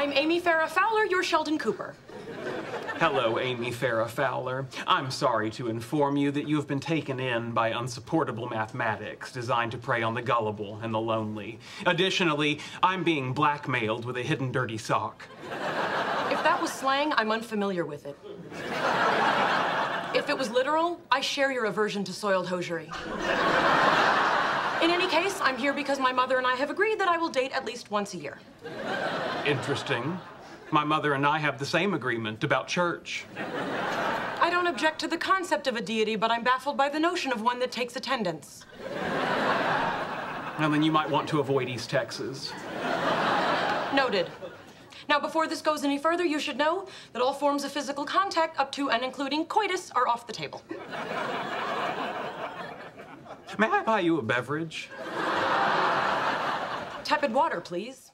I'm Amy Farrah Fowler, you're Sheldon Cooper. Hello, Amy Farrah Fowler. I'm sorry to inform you that you have been taken in by unsupportable mathematics designed to prey on the gullible and the lonely. Additionally, I'm being blackmailed with a hidden dirty sock. If that was slang, I'm unfamiliar with it. If it was literal, I share your aversion to soiled hosiery. In any case, I'm here because my mother and I have agreed that I will date at least once a year. Interesting. My mother and I have the same agreement about church. I don't object to the concept of a deity, but I'm baffled by the notion of one that takes attendance. And then you might want to avoid East Texas. Noted. Now, before this goes any further, you should know that all forms of physical contact, up to and including coitus, are off the table. May I buy you a beverage? Tepid water, please.